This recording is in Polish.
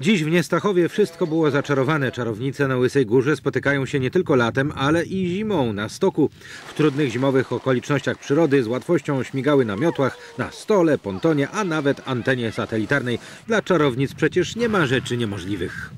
Dziś w Niestachowie wszystko było zaczarowane. Czarownice na Łysej Górze spotykają się nie tylko latem, ale i zimą na stoku. W trudnych zimowych okolicznościach przyrody z łatwością śmigały na miotłach, na stole, pontonie, a nawet antenie satelitarnej. Dla czarownic przecież nie ma rzeczy niemożliwych.